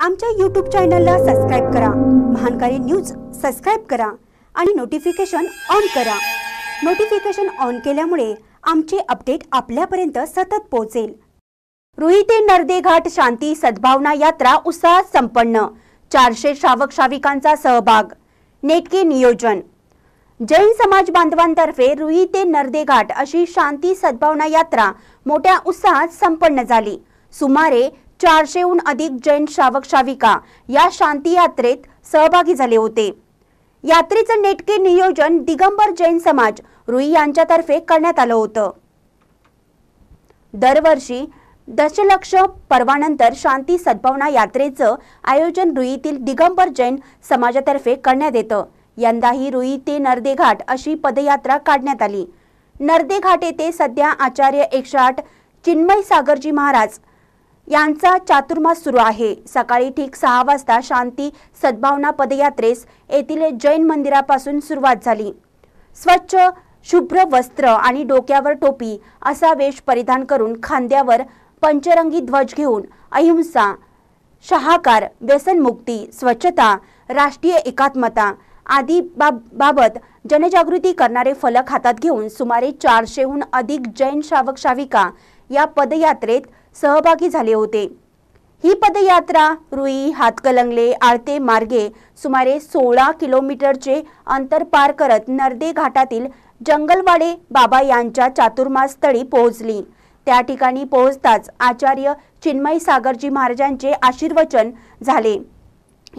आमच्या यूट्यूब चॅनलला सबस्क्राईब करा. महानकारी न्यूज सबस्क्राईब करा आणि नोटिफिकेशन ऑन करा. नोटिफिकेशन ऑन केल्यामुळे आमचे अपडेट आपल्यापर्यंत सतत पोहोचेल. रुई ते नर्दे घाट शांती सद्भावना यात्रा उत्साहात संपन्न. चारशे श्रावक श्राविकांचा सहभाग. नेटके नियोजन. जैन समाज बांधवांतर्फे रुई ते नर्दे घाट अशी शांती सद्भावना यात्रा मोठ्या उत्साहात संपन्न झाली. सुमारे चारशेहून अधिक जैन श्रावक श्राविका या शांती यात्रेत सहभागी झाले होते. यात्रेचं नेटके नियोजन दिगंबर जैन समाज रुई यांच्यातर्फे करण्यात आलं होतं. दरवर्षी दशलक्ष पर्वानंतर शांती सद्भावना यात्रेचं आयोजन रुईतील दिगंबर जैन समाजातर्फे करण्यात येतं. यंदाही रुई ते नर्देघाट अशी पदयात्रा काढण्यात आली. नर्देघाट येथे सध्या आचार्य एकशे आठ चिन्मय सागरजी महाराज यांचा चातुर्मास सुरू आहे. सकाळी ठीक सहा वाजता शांती सद्भावना पदयात्रेस येथील जैन मंदिरापासून सुरुवात झाली. स्वच्छ शुभ्र वस्त्र आणि डोक्यावर टोपी असा वेश परिधान करून खांद्यावर पंचरंगी ध्वज घेऊन अहिंसा शहाकार व्यसनमुक्ती स्वच्छता राष्ट्रीय एकात्मता आदी बाब बाबत जनजागृती करणारे फलक हातात घेऊन सुमारे चारशेहून अधिक जैन श्रावक श्राविका या पदयात्रेत सहभागी झाले होते. ही पदयात्रा रुई हातकलंगले आळते मार्गे सुमारे सोळा किलोमीटरचे अंतर पार करत नर्दे घाटातील जंगलवाडे बाबा यांच्या चातुर्मास स्थळी पोहोचली. त्या ठिकाणी पोहोचताच आचार्य चिन्मय सागरजी महाराजांचे आशीर्वचन झाले.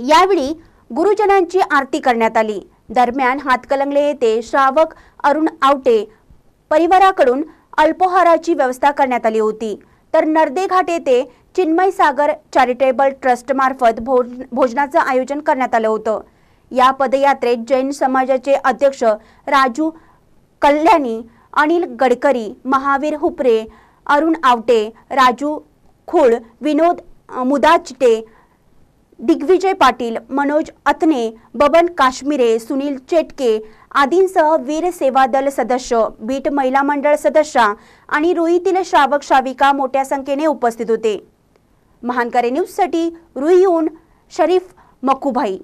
यावेळी गुरुजनांची आरती करण्यात आली. दरम्यान हातकलंगले येथे श्रावक अरुण आवटे परिवाराकडून अल्पोहाराची व्यवस्था करण्यात आली होती. तर नर्दे घाट येथे चिन्मय सागर चॅरिटेबल ट्रस्ट मार्फत भोज भोजनाचं आयोजन करण्यात आलं होतं. या पदयात्रेत जैन समाजाचे अध्यक्ष राजू कल्याणी अनिल गडकरी महावीर हुपरे अरुण आवटे राजू खुळ विनोद मुदाचिटे दिग्विजय पाटील मनोज अथने बबन काश्मीरे सुनील चेटके आदींसह वीर सेवा दल सदस्य बीट महिला मंडळ सदस्य आणि रुईतील श्रावक श्राविका मोठ्या संख्येने उपस्थित होते. महानकरे न्यूजसाठी रुईहून शरीफ मक्कूभाई.